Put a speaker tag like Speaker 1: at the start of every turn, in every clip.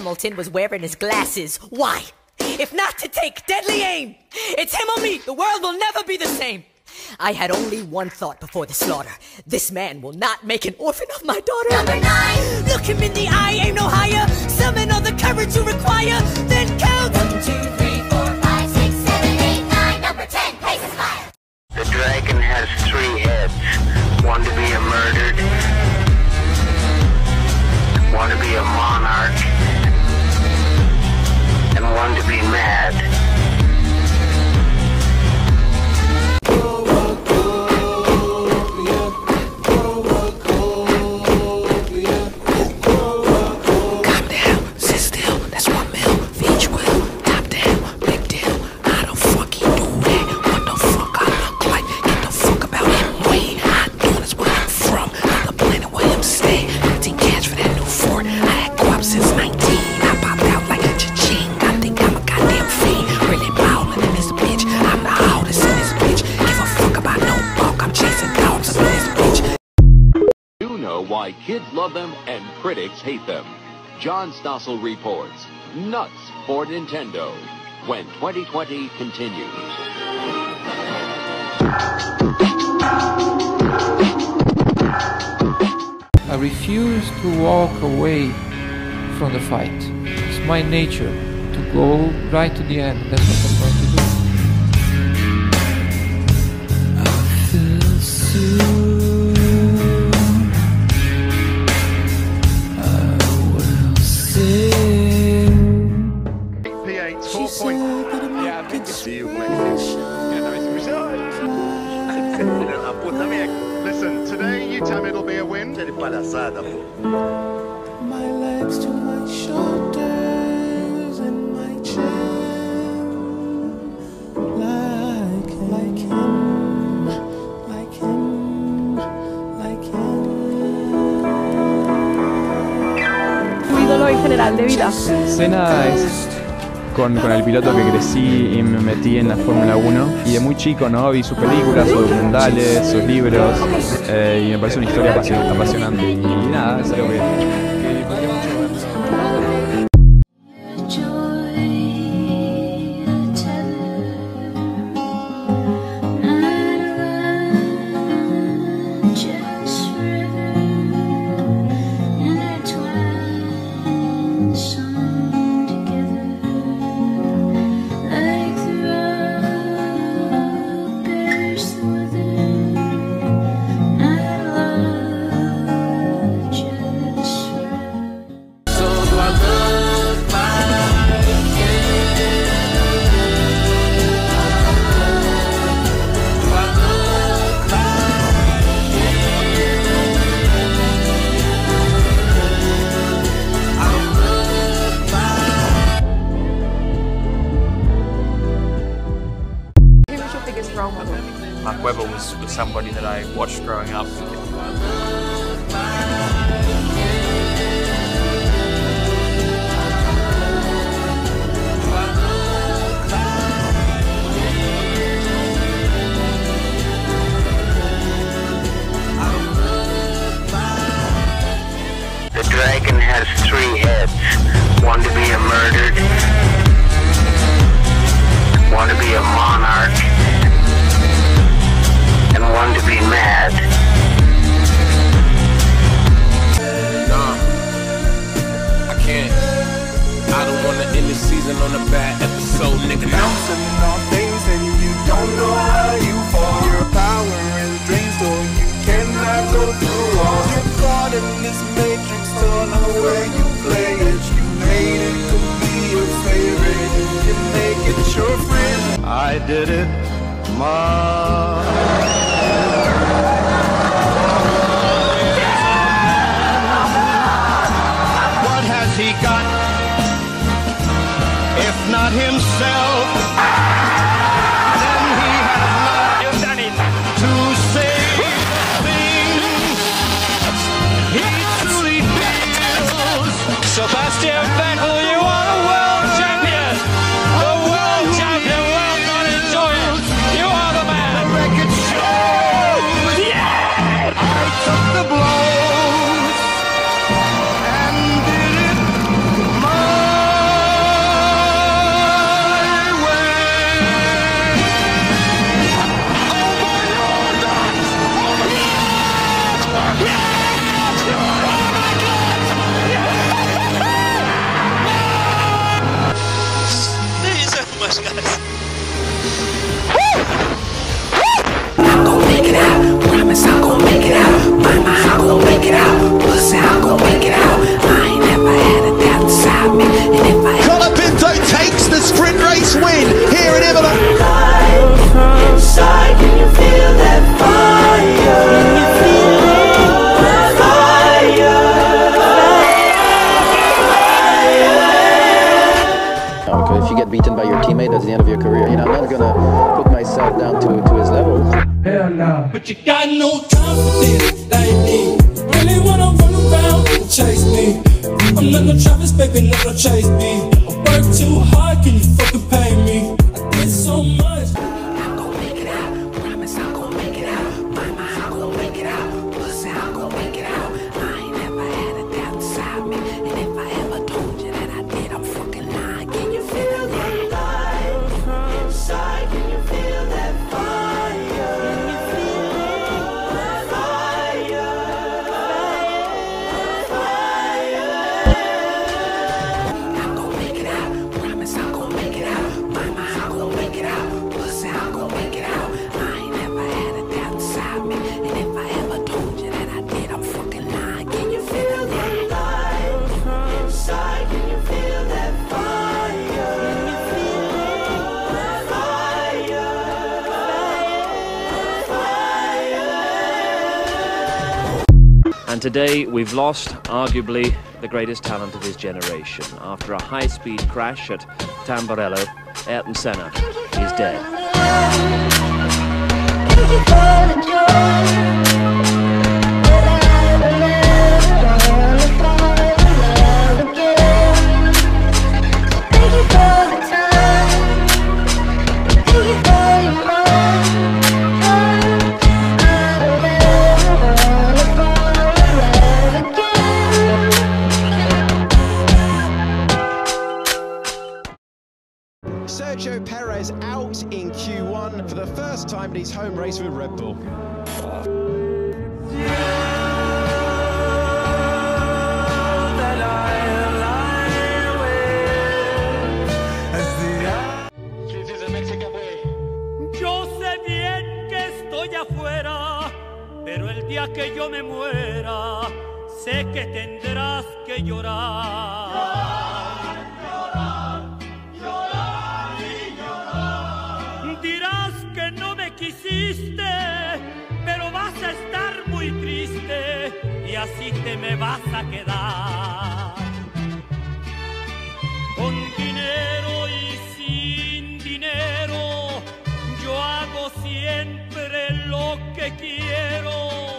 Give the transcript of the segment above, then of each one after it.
Speaker 1: Hamilton was wearing his glasses. Why? If not to take deadly aim, it's him or me. The world will never be the same. I had only one thought before the slaughter. This man will not make an orphan of my daughter.
Speaker 2: Number nine.
Speaker 1: Look him in the eye, aim no higher. Summon all the courage you require. Then count.
Speaker 2: One, two, three, four, five, six, seven, eight, nine. Number ten, places fire.
Speaker 3: The dragon has three heads. One to be a murdered, one to be a monarch,
Speaker 4: why kids love them and critics hate them. John Stossel reports Nuts for Nintendo when 2020 continues.
Speaker 5: I refuse to walk away from the fight. It's my nature to go right to the end. That's what I'm going to do.
Speaker 6: P8, win.
Speaker 7: My legs to my shoulders and my chin like like him like him like him
Speaker 8: Tu ídolo en general de vida.
Speaker 9: Senna es con, el piloto que crecí y me metí en la Fórmula 1 y de muy chico no vi sus películas, sus documentales, sus libros eh, y me parece una historia apasion- apasionante. Y, nada, es algo que,
Speaker 10: somebody that I watched growing up.
Speaker 3: The dragon has three heads. One to be a murdered, one to be a monarch, one to be mad.
Speaker 7: Nah, I can't. I don't wanna end the season on a bad episode, nigga. Bouncing on things and you don't know how you fall. Your power is drained, so you cannot go through walls. You're caught in this matrix, don't know where you play it. You made it to be your favorite. You can make it your friend.
Speaker 11: I did it, What has he got? If not himself,
Speaker 12: but you got And
Speaker 13: today we've lost, arguably, the greatest talent of his generation. After a high speed crash at Tamburello, Ayrton Senna is dead.
Speaker 12: Llorar, llorar, llorar y llorar. Dirás que no me quisiste, pero vas a estar muy triste y así te me vas a quedar. Con dinero y sin dinero, yo hago siempre lo que quiero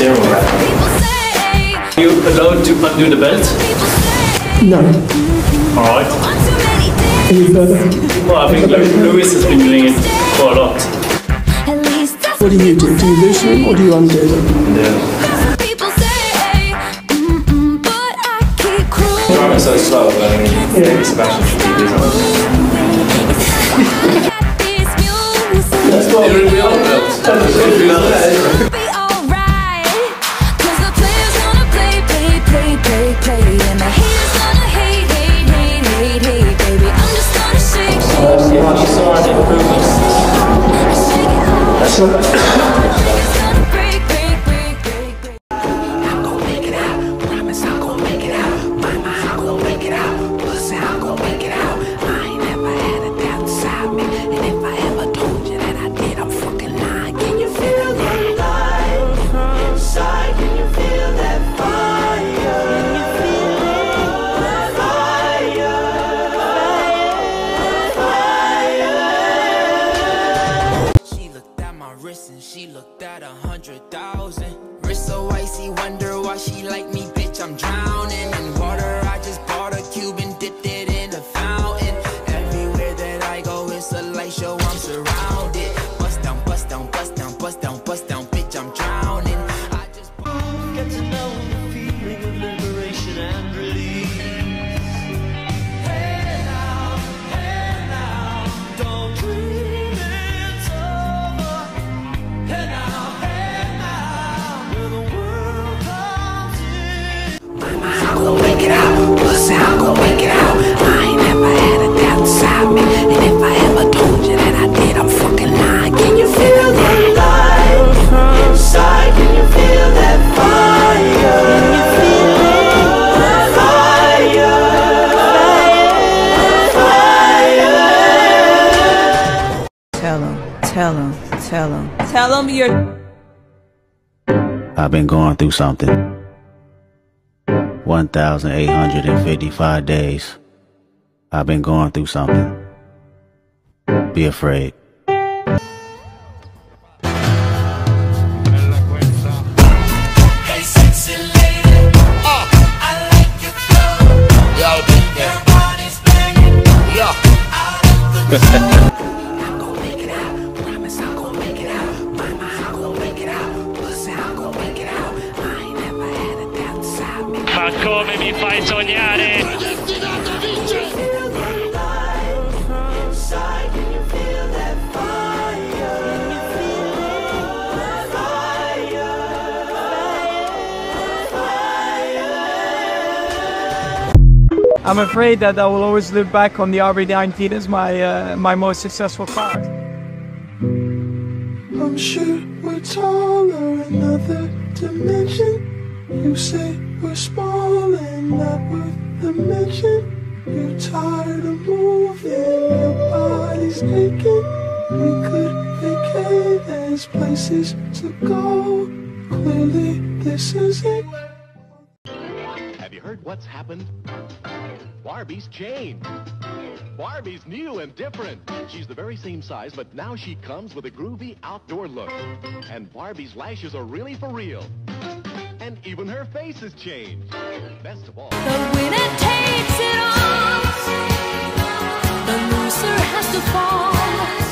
Speaker 9: steering. Are you allowed to undo the belt?
Speaker 14: No.
Speaker 9: Alright.
Speaker 14: Any further?
Speaker 9: Well, I think Lewis has been doing it quite a lot.
Speaker 14: What do you do? Do you loosen them or do you undo them?
Speaker 9: Yeah. so slow, but I mean, yeah. Sebastian should be doing something. That's what we're built.
Speaker 10: if you
Speaker 15: saw the
Speaker 11: improvements. That's what.
Speaker 16: I've been going through something. 1,855 days. I've been going through something. Be afraid.
Speaker 17: Hey, sexy lady.
Speaker 18: I'm afraid that I will always look back on the RB19 as my uh, my most successful car.
Speaker 14: I'm sure we're taller, another dimension. You say we're small and not worth the mention. You're tired of moving, your body's aching. We could vacate, there's places to go. Clearly, this is it.
Speaker 19: Have you heard what's happened? Barbie's changed. Barbie's new and different. She's the very same size, but now she comes with a groovy outdoor look. And Barbie's lashes are really for real. And even her face has changed. Best of all.
Speaker 20: The winner takes it all. The loser has to fall.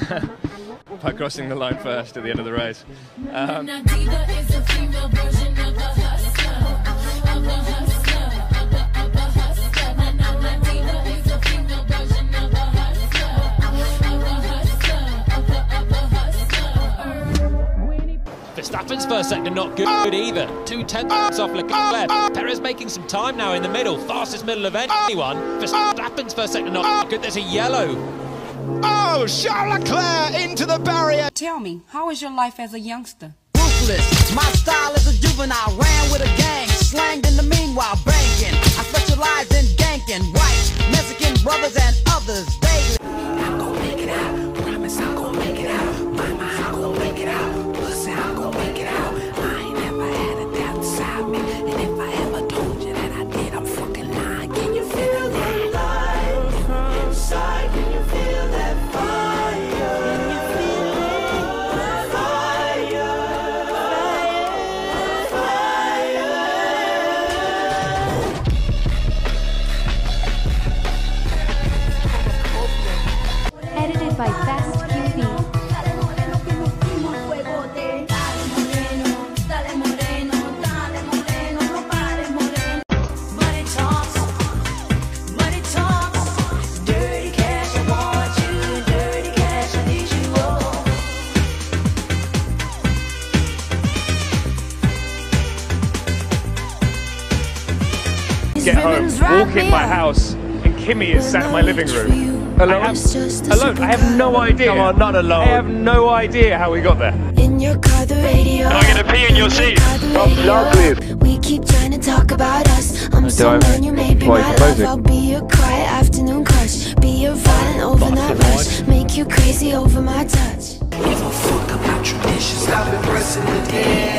Speaker 9: By crossing the line first at the end of the race. Um.
Speaker 12: Verstappen's first sector not good either. Two tenths off Leclerc. Perez making some time now in the middle. Fastest middle of anyone. Verstappen's first sector not good. There's a yellow.
Speaker 21: Charles Leclerc into the barrier.
Speaker 22: Tell me, how was your life as a youngster?
Speaker 4: ruthless. My style is a juvenile, ran with a gang, slanged in the meanwhile, banking. I specialize in ganking white Mexican brothers and others. They
Speaker 3: I'm gon' make it out. Promise I'm gon' make it out. Mama, I'm gon' make it out.
Speaker 8: Get home, walk in my house, and Kimmy is sat in my living room. Alone? I have, alone? I have no idea. Come on, not alone. I have no idea how we got there.
Speaker 20: In your car, the radio.
Speaker 8: Am I going to pee in your seat?
Speaker 20: We keep trying to talk about us. I'm
Speaker 8: Do
Speaker 20: so
Speaker 8: I-
Speaker 20: man, you may be my love. I'll be your quiet afternoon crush. Be your violent overnight rush. Make you crazy over my touch.
Speaker 3: Give a fuck about traditions. I've been pressing the day.